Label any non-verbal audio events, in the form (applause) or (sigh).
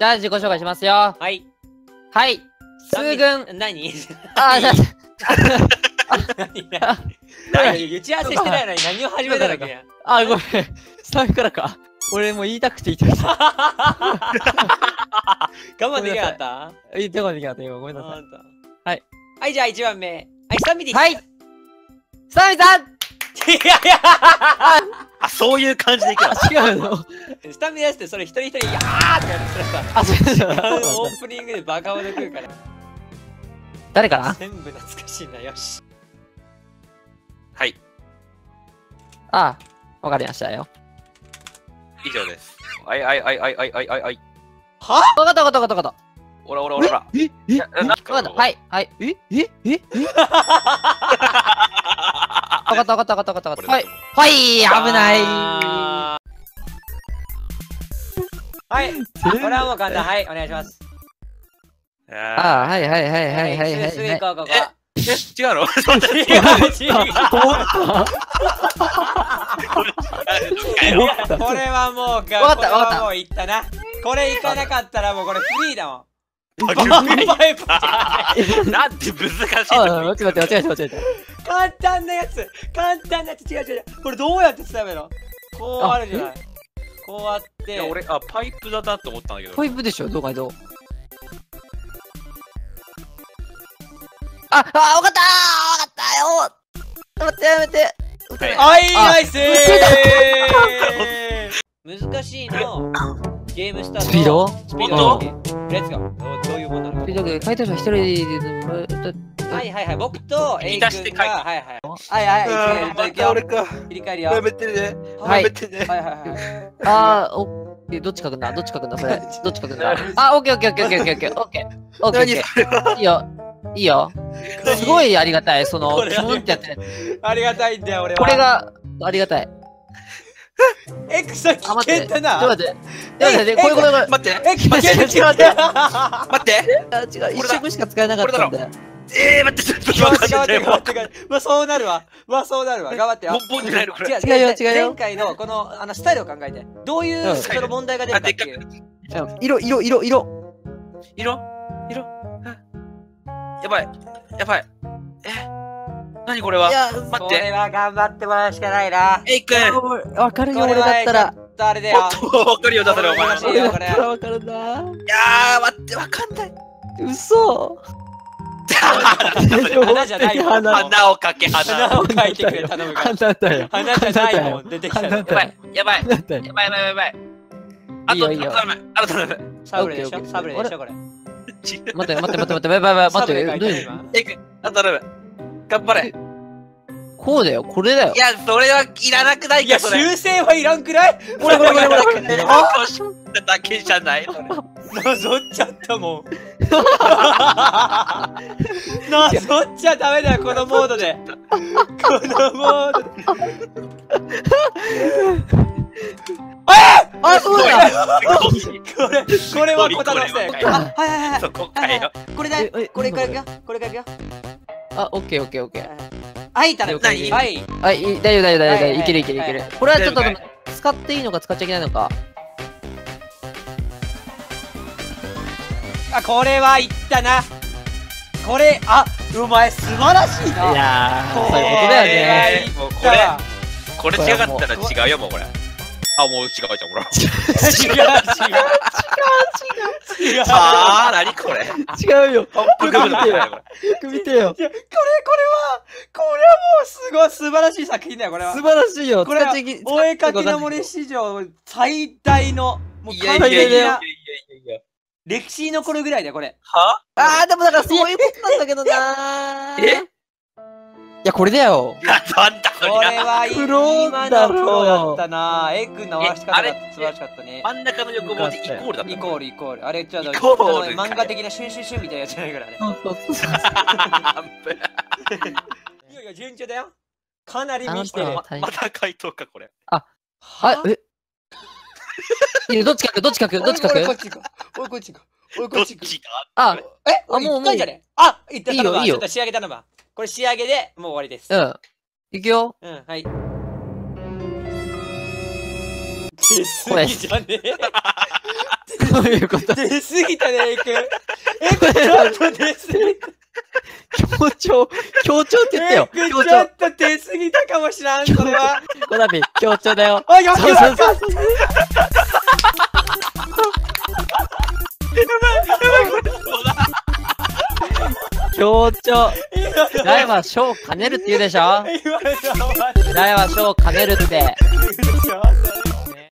じゃあ自己紹介しますよ。はい。はい。数軍。何？あ、(laughs) じゃ何？何？何？打ち合わせしてないのに何を始めたのかや。あ、あ、ごめん。スタッフからか。俺もう言いたくて言ってました。(laughs) 我慢できなかった？言ってこなきゃった今。ごめんなさい。はい。はい、じゃあ1番目。はい、サミディ。はい。サミさんいやいやあ、そういう感じでいくの？あ、違うの？スタミナしてそれ一人一人、やーってやってたらさ、あ、違う違う。オープニングでバカほど食うから。誰かな全部懐かしいな、よし。はい、あ、わかりましたよ。以上です。はいはいはいはいはいはいはいはい。は？わかったわかったわかったわかった。おらおらおらおら。え？え？いやな。はい。はい。え？え？え？え？わかったわかったわかったわかったわかった。はい。はい、危ない。はい、これはもう簡単。はい、お願いします。ああ、はいはいはいはいはいはい。すぐ行こう、ここ。え、違うの？(laughs) 違う、(laughs) 違う。これはもうかこれはもういったな。これ行かなかったらもうこれフリーだもん。ババンパイプじゃなんて難しいあ、と間違えた間違えた間違えた。簡単なやつ。簡単なやつ。違う違う。違うこれどうやって伝えるの？こうあるじゃない。こうあって。いや、俺、あ、パイプだなと思ったんだけど。ポイプでしょ？どうかどう？あ、あ、わかった！ーわかったよ！待ってやめて。はい。ナイス！ー難しいのゲームスタート。スピード？スピード？レッツゴー。どういうもんなのというわけで、回答者一人で、はいはいはい、僕と A 君が。はい書いはいはい。はいはい、いきなり。俺か。切り替えるよ。やめて。はい。やめ。はいはいはい。あ、おっどっち書くんだ？(laughs) どっち書くんだ？それ。どっち書くんだ？あ、オッケーオッケーオッケーオッケーオッケーオッケー。(laughs) オッケー。いいよ。いいよ。すごいありがたい。その、キュンってやって。ありがたいんだよ、俺は。これが、ありがたい。エクサ危あ、待って。険だなちょっと待って。待って、これこれこれ。待って。え危険待って待って。あ、違う、一色しか使えなかったんだよ。えー、待って、ちょっと待ってて。って頑張ってまあそうなるわまあそうなるわ頑張ってよポンじゃないのこれ。違う違うよ違うよ前回のこのあのスタイルを考えてどういううんその問題が出るかっていううん色、色、色、色？色？色やばい。やばい。え？何これは？いや、待って。これは頑張ってもらうしかないなエイ君わかるよ、これは俺だったら。ちょっとあれだよもっとわかるよ、だったらお前。いこれ俺だっこれたらわかるな。やー、待って、わかんない。嘘。花じゃないよ花。花をかけ花。花を描いてくれ頼むから花だよ。花じゃないもん出てきたの花だよ。やばい、やばい、花だよ。やばい、やばい、やばい。あと、いいよいいよあとダメ、あとダメ。サブレでしょオッケーオッケーサブレでしょこれ待って、待って、待って、待って、待って、待サブレって、待って、描いてる今エイ君、あとダメ。頑張れ。こうだよ、これだよ。い。や、それはいらなくないいやか、それ。修正はいらんくない？これこれこれこれれ。だけじゃない。そ (laughs) れなぞっちゃったもん。(laughs) なぞっちゃダメだよこのモードで。このモードで。(laughs) あ、そうだ。これこれは小太郎せいあはいはいはい。そこれだ。ええこれからいくよ。これからいくよあ、オッケーオッケーオッケー。はい。頼む何はい。はい、い。い大丈夫大丈夫大丈夫。い。けるいけるいける。はい。これはちょっと使っていいのか使っちゃいけないのか。あこれはいったな。これあお前素晴らしいな。いやー、こそういうことだよね。もうこれれ、これ違かったら違うよ、もうこれ。あ、もう違うじゃん、ほら。違う (laughs) 違う違う違う (laughs) あー、なにこれ。違うよ。ブクブクだよ、これ。よく見てよ。いや、これ、これは、これはもうすごい素晴らしい作品だよ、これは。素晴らしいよ。これはお絵かきの森史上最大の、もう完璧なやいやいやいや。歴史に残るぐらいだよ、これ。はあ？ー、でもだからそういうことなんだけどなー。え？いや、これだよ。なんだ、そこりゃ。れはいいプロ今だろうのプロだったなエッグの合わせ方がえあれ素晴らしかったね。真ん中の横文字イコールだったの？イコールイコール。あれ、ちょっと、イコール漫画的なシュンシュンシュンみたいなやつじゃないからね。そうそうそう。いやいや、順調だよ。かなり見してる。あままた回答か、これ。あ、え？いやどっち書く？どっち書く？どっち書く？俺こっち行こう。俺こっち行こう。俺こどっっち行こう。ちが？あ、えあもうもう一回じゃねあいったいいよいいよっと仕上げ頼むわこれ仕上げでもう終わりです。うん。いくよ。うん、はい。出過ぎじゃねえどういうこと？出過ぎたねエイクエイクちょっと出過ぎた強調、強調って言ってよ。ちょっと出過ぎたかもしらんそれはコナミ、強調だよ。あよくそうそうそうわかった強調。大は小を兼ねるって言うでしょ？大は小を兼ねるって。言うでしょ？